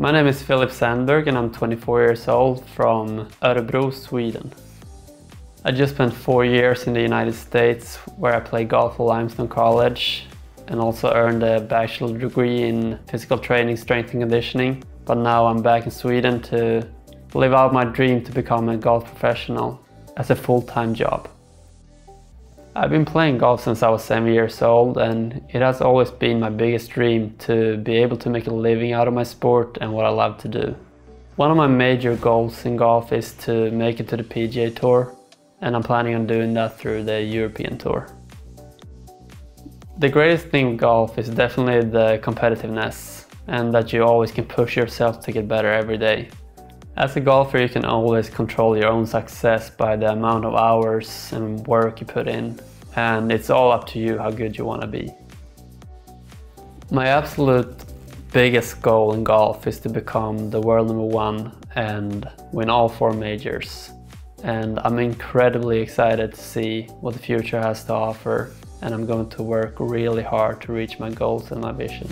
My name is Filip Sandberg and I'm 24 years old from Örebro, Sweden. I just spent four years in the United States where I played golf at Limestone College and also earned a bachelor degree in physical training, strength and conditioning. But now I'm back in Sweden to live out my dream to become a golf professional as a full-time job. I've been playing golf since I was 7 years old and it has always been my biggest dream to be able to make a living out of my sport and what I love to do. One of my major goals in golf is to make it to the PGA Tour and I'm planning on doing that through the European Tour. The greatest thing with golf is definitely the competitiveness and that you always can push yourself to get better every day. As a golfer, you can always control your own success by the amount of hours and work you put in, and it's all up to you how good you want to be. My absolute biggest goal in golf is to become the world number one and win all four majors. And I'm incredibly excited to see what the future has to offer, and I'm going to work really hard to reach my goals and my vision.